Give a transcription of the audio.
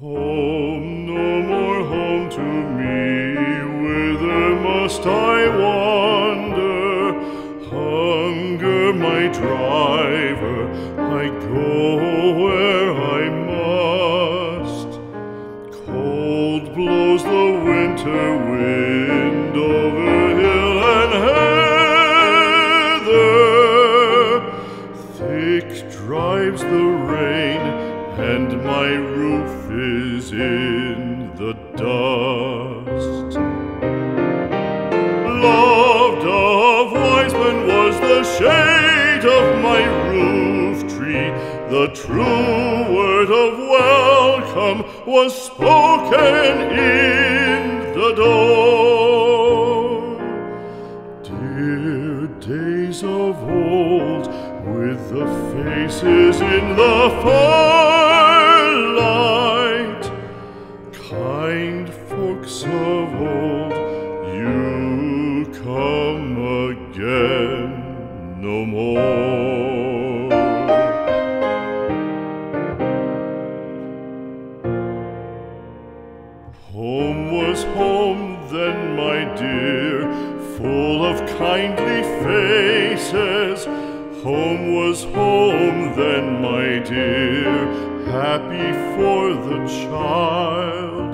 Home, no more home to me, whither must I wander? Hunger my driver, I go where I must. Cold blows the winter wind over hill and heather, thick drives the rain and my roof is in the dust. Loved of wise men was the shade of my roof tree. The true word of welcome was spoken in the door. Dear days of old, with the faces in the firelight, of old, you come again no more. Home was home then, my dear, full of kindly faces. Home was home then, my dear, happy for the child.